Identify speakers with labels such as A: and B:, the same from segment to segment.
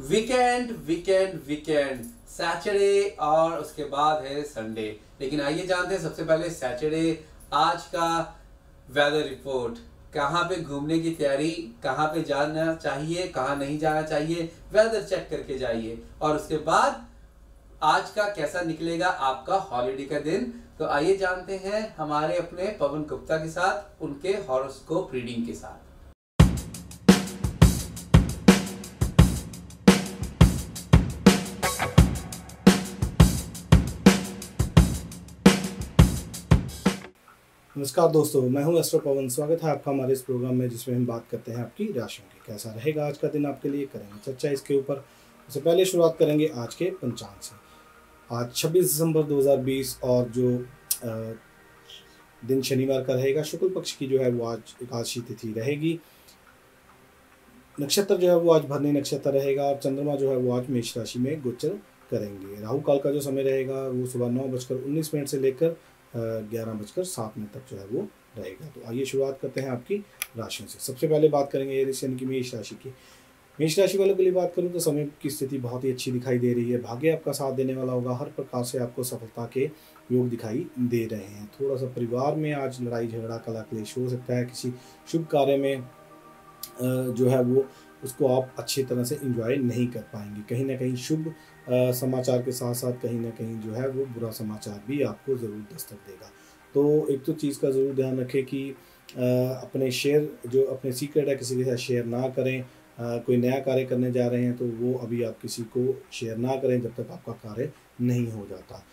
A: Weekend weekend weekend Saturday और उसके बाद है संडे लेकिन आइए जानते हैं सबसे पहले सैटरडे आज का वेदर रिपोर्ट कहाँ पे घूमने की तैयारी, कहाँ पे जाना चाहिए, कहाँ नहीं जाना चाहिए वेदर चेक करके जाइए। और उसके बाद आज का कैसा निकलेगा आपका हॉलिडे का दिन? तो आइए जानते हैं हमारे अपने पवन गुप्ता के साथ, उनके हॉरोस्कोप रीडिंग के साथ।
B: नमस्कार दोस्तों, मैं हूँ एस्ट्रो पवन स्वागत है आपका हमारे इस प्रोग्राम में, जिसमें हम बात करते हैं आपकी राशियों की। कैसा रहेगा आज का दिन आपके लिए, करेंगे चर्चा इसके ऊपर। सबसे पहले शुरुआत करेंगे आज के पंचांग से। आज 26 दिसंबर 2020 और जो दिन शनिवार का रहेगा, शुक्ल पक्ष की जो है वो आज एकादशी तिथि रहेगी। नक्षत्र जो है वो आज भरनी नक्षत्र रहेगा और चंद्रमा जो है वो आज मेष राशि में गोचर करेंगे। राहु काल का जो समय रहेगा, वो सुबह नौ बजकर उन्नीस मिनट से लेकर ग्यारह बजकर सात मिनट तक जो है वो रहेगा। तो आइए शुरुआत करते हैं आपकी राशियों से। सबसे पहले बात करेंगे एरिस यानी कि मेष राशि की। मेष राशि वालों के लिए बात करूँ तो समय की स्थिति बहुत ही अच्छी दिखाई दे रही है। भाग्य आपका साथ देने वाला होगा। हर प्रकार से आपको सफलता के योग दिखाई दे रहे हैं। थोड़ा सा परिवार में आज लड़ाई झगड़ा कला क्लेश हो सकता है। किसी शुभ कार्य में जो है वो उसको आप अच्छी तरह से इंजॉय नहीं कर पाएँगे। कहीं ना कहीं शुभ समाचार के साथ साथ कहीं ना कहीं जो है वो बुरा समाचार भी आपको ज़रूर दस्तक देगा। तो एक तो चीज़ का ज़रूर ध्यान रखें कि अ, अपने शेयर जो अपने सीक्रेट है किसी के साथ शेयर ना करें। अ, कोई नया कार्य करने जा रहे हैं तो वो अभी आप किसी को शेयर ना करें जब तक आपका कार्य नहीं हो जाता।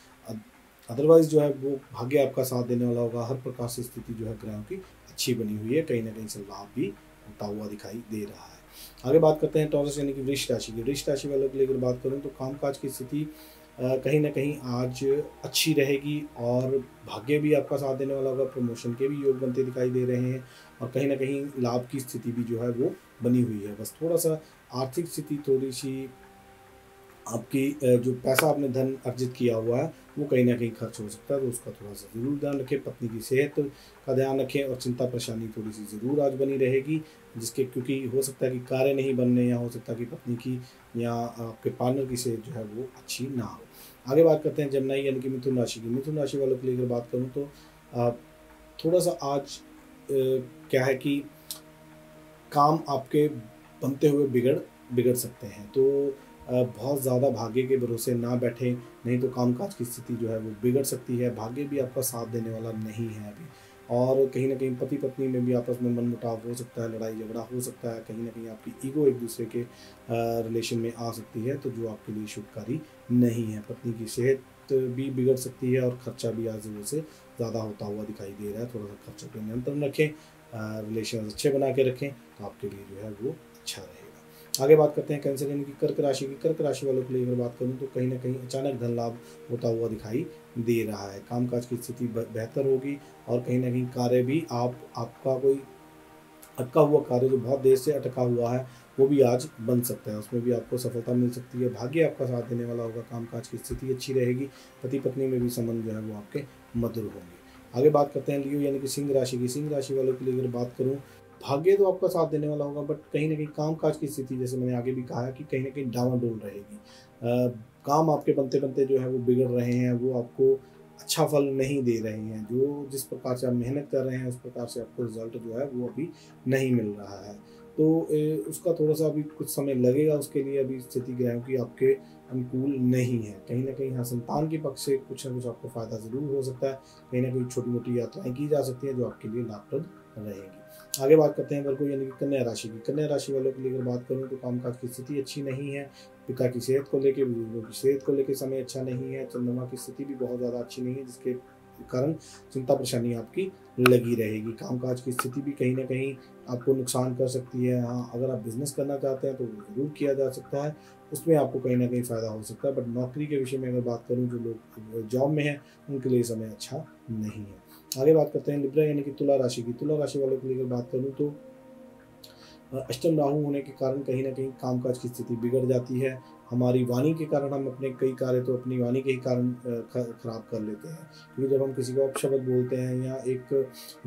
B: अदरवाइज़ जो है वो भाग्य आपका साथ देने वाला होगा। हर प्रकार से स्थिति जो है ग्रहों की अच्छी बनी हुई है। कहीं ना कहीं से लाभ भी होता हुआ दिखाई दे रहा है। आगे बात करते हैं टॉरस यानी कि वृक्ष राशि की। वृक्ष राशि वालों के अगर बात करें तो कामकाज की स्थिति कहीं ना कहीं आज अच्छी रहेगी और भाग्य भी आपका साथ देने वाला होगा, प्रमोशन के भी योग बनते दिखाई दे रहे हैं और कहीं ना कहीं लाभ की स्थिति भी जो है वो बनी हुई है। बस थोड़ा सा आर्थिक स्थिति थोड़ी सी आपकी जो पैसा आपने धन अर्जित किया हुआ है वो कहीं ना कहीं खर्च हो सकता है तो उसका थोड़ा सा ज़रूर ध्यान रखें। पत्नी की सेहत का ध्यान रखें और चिंता परेशानी थोड़ी सी ज़रूर आज बनी रहेगी जिसके क्योंकि हो सकता है कि कार्य नहीं बनने या हो सकता है कि पत्नी की या आपके पार्टनर की सेहत जो है वो अच्छी ना हो। आगे बात करते हैं जमनाई यानी कि मिथुन राशि की। मिथुन राशि वालों के लिए अगर बात करूँ तो आ, थोड़ा सा आज क्या है कि काम आपके बनते हुए बिगड़ बिगड़ सकते हैं। तो बहुत ज़्यादा भाग्य के भरोसे ना बैठें, नहीं तो कामकाज की स्थिति जो है वो बिगड़ सकती है। भाग्य भी आपका साथ देने वाला नहीं है अभी। और कहीं ना कहीं पति पत्नी में भी आपस में मनमुटाव हो सकता है लड़ाई झगड़ा हो सकता है, कहीं ना कहीं आपकी ईगो एक दूसरे के रिलेशन में आ सकती है तो जो आपके लिए शुभकारी नहीं है। पत्नी की सेहत भी बिगड़ सकती है और खर्चा भी आज ज़रूरत से ज़्यादा होता हुआ दिखाई दे रहा है। थोड़ा सा खर्चों पर नियंत्रण रखें रिलेशन अच्छे बना के रखें तो आपके लिए जो है वो अच्छा रहेगा। आगे बात करते हैं कैंसर यानी कि कर्क राशि की। कर्क राशि वालों के लिए अगर बात करूँ तो कहीं ना कहीं अचानक धन लाभ होता हुआ दिखाई दे रहा है। कामकाज की स्थिति बेहतर होगी और कहीं ना कहीं कार्य भी आप, आपका कोई अटका हुआ कार्य जो बहुत देर से अटका हुआ है, वो भी आज बन सकता है। उसमें भी आपको सफलता मिल सकती है। भाग्य आपका साथ देने वाला होगा। कामकाज की स्थिति अच्छी रहेगी। पति पत्नी में भी संबंध जो है वो आपके मधुर होंगे। आगे बात करते हैं लियो यानी कि सिंह राशि की। सिंह राशि वालों के लिए अगर बात करूँ भाग्य तो आपका साथ देने वाला होगा बट कहीं ना कहीं काम काज की स्थिति जैसे मैंने आगे भी कहा कि कहीं ना कहीं डावाडोल रहेगी। काम आपके बनते बनते जो है वो बिगड़ रहे हैं वो आपको अच्छा फल नहीं दे रहे हैं। जो जिस प्रकार से आप मेहनत कर रहे हैं उस प्रकार से आपको रिज़ल्ट जो है वो अभी नहीं मिल रहा है। तो ए, उसका थोड़ा सा अभी कुछ समय लगेगा उसके लिए अभी स्थिति ग्रहों की आपके अनुकूल नहीं है। कहीं ना कहीं हाँ संतान के पक्ष से कुछ ना कुछ आपको फ़ायदा ज़रूर हो सकता है। कहीं ना कहीं छोटी मोटी यात्राएँ की जा सकती हैं जो आपके लिए लाभप्रद रहेगी। आगे बात करते हैं वर्गो यानी कि कन्या राशि की। कन्या राशि वालों के लिए अगर बात करूँ तो कामकाज की स्थिति अच्छी नहीं है। पिता की सेहत को लेकर, बुज़ुर्गों की सेहत को लेकर समय अच्छा नहीं है। चंद्रमा की स्थिति भी बहुत ज़्यादा अच्छी नहीं है, जिसके कारण चिंता परेशानी आपकी लगी रहेगी। कामकाज की स्थिति भी कहीं ना कहीं आपको नुकसान कर सकती है। हाँ अगर आप बिज़नेस करना चाहते हैं तो वो ज़रूर किया जा सकता है। उसमें आपको कहीं ना कहीं फ़ायदा हो सकता है। बट नौकरी के विषय में अगर बात करूँ, जो लोग जॉब में हैं, उनके लिए समय अच्छा नहीं है। आगे बात करते हैं लिब्रा यानी कि तुला राशि की। तुला राशि वालों के लिए अगर बात करूँ तो अष्टम राहु होने के कारण कहीं ना कहीं कामकाज की स्थिति बिगड़ जाती है। हमारी वाणी के कारण हम अपने कई कार्य तो अपनी वाणी के ही कारण खराब कर लेते हैं। क्योंकि जब हम किसी को अपशब्द बोलते हैं या एक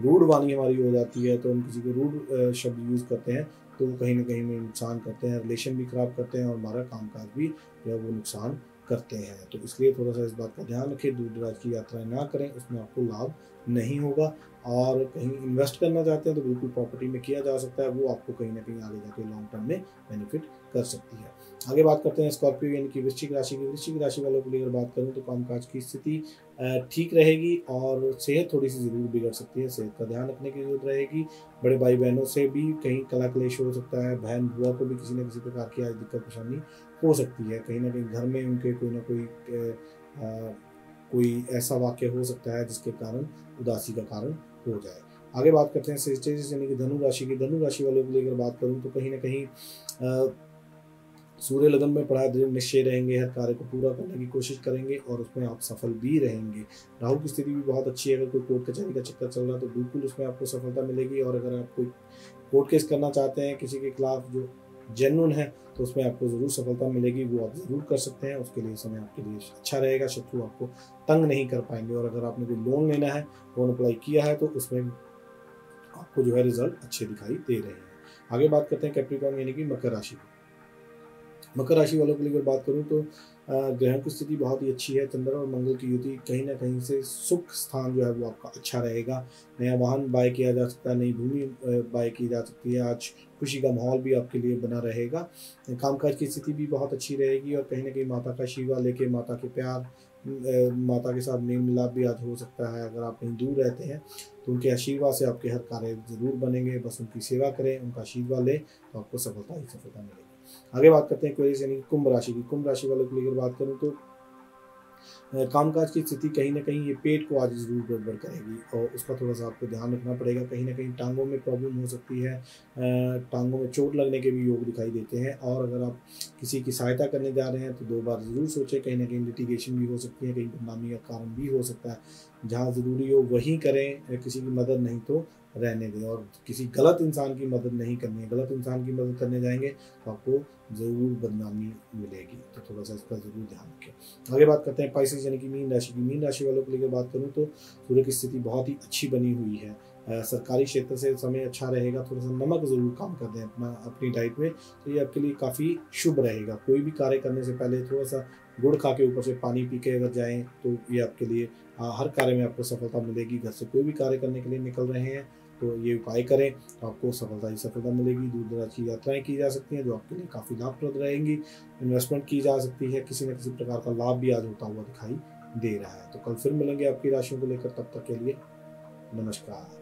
B: रूढ़ वाणी हमारी हो जाती है तो हम किसी को रूढ़ शब्द यूज़ करते हैं तो कहीं ना कहीं नुकसान करते हैं, रिलेशन भी ख़राब करते हैं और हमारा कामकाज भी जो है वो नुकसान करते हैं। तो इसलिए थोड़ा सा इस बात का ध्यान रखें, दूर दराज की यात्राएँ ना करें, उसमें आपको लाभ नहीं होगा और कहीं इन्वेस्ट करना चाहते हैं तो बिल्कुल प्रॉपर्टी में किया जा सकता है, वो आपको कहीं ना कहीं आगे जाके लॉन्ग टर्म में बेनिफिट कर सकती है। आगे बात करते हैं स्कॉर्पियो यानी कि वृश्चिक राशि की। वृश्चिक राशि वालों के लिए अगर बात करूँ तो कामकाज की स्थिति ठीक रहेगी और सेहत थोड़ी सी ज़रूर बिगड़ सकती है। सेहत का ध्यान रखने की ज़रूरत रहेगी। बड़े भाई बहनों से भी कहीं कला क्लेश हो सकता है बहन बुआ को भी किसी न किसी प्रकार की आज दिक्कत परेशानी हो सकती है कहीं ना कहीं घर में उनके कोई ना कोई आ, कोई ऐसा वाक्य हो सकता है जिसके कारण उदासी का कारण हो जाए। आगे बात करते हैं स्टेजेस यानी कि धनु राशि की धनु राशि वालों के अगर बात करूँ तो कहीं ना कहीं सूर्य लगन में पढ़ाए दृढ़ निश्चय रहेंगे हर कार्य को पूरा करने की कोशिश करेंगे और उसमें आप सफल भी रहेंगे। राहु की स्थिति भी बहुत अच्छी है अगर कोई कोर्ट कचहरी का चक्कर चल रहा है तो बिल्कुल उसमें आपको सफलता मिलेगी और अगर आप कोई कोर्ट केस करना चाहते हैं किसी के खिलाफ जो जेनुन है तो उसमें आपको ज़रूर सफलता मिलेगी, वो आप ज़रूर कर सकते हैं, उसके लिए समय आपके लिए अच्छा रहेगा, शत्रु आपको तंग नहीं कर पाएँगे, और अगर आपने कोई लोन लेना है लोन अप्लाई किया है तो उसमें आपको जो है रिज़ल्ट अच्छे दिखाई दे रहे हैं। आगे बात करते हैं कैप्रिकॉन यानी कि मकर राशि मकर राशि वालों के लिए अगर बात करूँ तो ग्रहों की स्थिति बहुत ही अच्छी है। चंद्र और मंगल की युति कहीं ना कहीं से सुख स्थान जो है वो आपका अच्छा रहेगा। नया वाहन बाय किया जा सकता है, नई भूमि बाय की जा सकती है। आज खुशी का माहौल भी आपके लिए बना रहेगा। कामकाज की स्थिति भी बहुत अच्छी रहेगी और कहीं ना कहीं माता का शीवा लेके, माता के प्यार माता के साथ मेल मिलाप भी आज हो सकता है। अगर आप कहीं दूर रहते हैं तो उनके आशीर्वाद से आपके हर कार्य ज़रूर बनेंगे। बस उनकी सेवा करें, उनका आशीर्वाद लें तो आपको सफलता ही सफलता मिलेगी। आगे बात करते हैं क्वेरीज यानी कुंभ राशि की। कुंभ राशि वालों के लिए बात करूँ तो कामकाज की स्थिति कहीं ना कहीं ये पेट को आज ज़रूर गड़बड़ करेगी और उसका थोड़ा सा आपको ध्यान रखना पड़ेगा। कहीं ना कहीं टांगों में प्रॉब्लम हो सकती है टांगों में चोट लगने के भी योग दिखाई देते हैं और अगर आप किसी की सहायता करने जा रहे हैं तो दो बार ज़रूर सोचें। कहीं ना कहीं लिटिगेशन भी हो सकती है, कहीं बदनामी का कारण भी हो सकता है। जहाँ ज़रूरी हो वहीं करें किसी की मदद नहीं तो रहने दें और किसी गलत इंसान की मदद नहीं करनी है। गलत इंसान की मदद करने जाएँगे तो आपको ज़रूर बदनामी मिलेगी। तो थोड़ा सा इसका ज़रूर ध्यान रखें। आगे बात करते हैं पाइसिस यानी कि मीन राशि की। मीन राशि वालों के लिए बात करूँ तो सूर्य की स्थिति बहुत ही अच्छी बनी हुई है। सरकारी क्षेत्र से समय अच्छा रहेगा, थोड़ा सा नमक ज़रूर कम कर दें अपना, अपनी डाइट में। तो ये आपके लिए काफ़ी शुभ रहेगा। कोई भी कार्य करने से पहले थोड़ा सा गुड़ खा के ऊपर से पानी पी के अगर जाएँ तो ये आपके लिए हर कार्य में आपको सफलता मिलेगी। घर से कोई भी कार्य करने के लिए निकल रहे हैं तो ये उपाय करें तो आपको सफलता ही सफलता मिलेगी। दूर दराज की यात्राएँ की जा सकती हैं जो आपके लिए काफ़ी लाभप्रद रहेंगी। इन्वेस्टमेंट की जा सकती है। किसी न किसी प्रकार का लाभ भी आज होता हुआ दिखाई दे रहा है। तो कल फिर मिलेंगे आपकी राशियों को लेकर। तब तक के लिए नमस्कार।